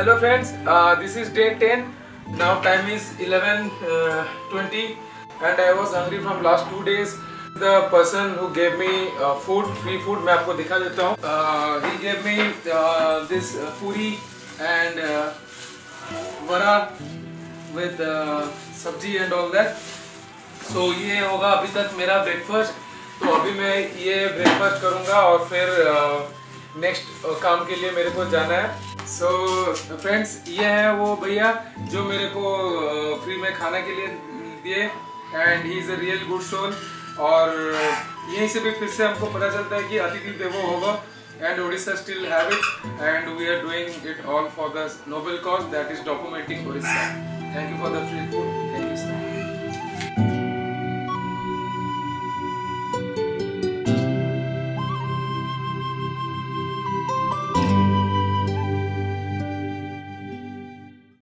Hello friends this is day 10 now time is 11:20 and I was hungry from last two days the person who gave me food free food मैं आपको दिखा देता हूँ. He gave me this puri and bara with sabzi and all that so ये होगा अभी तक मेरा ब्रेकफास्ट तो अभी मैं ये ब्रेकफास्ट करूँगा और फिर uh, नेक्स्ट uh, काम के लिए मेरे को जाना है। सो so, फ्रेंड्स ये है वो भैया जो मेरे को uh, फ्री में खाना के लिए दिए। And he is a real good soul और uh, यहीं से भी फिर से हमको पता चलता है कि अतिथि देवो होगा। And Orissa still have it and we are doing it all for the noble cause that is documenting Orissa thank you for the free food thank you sir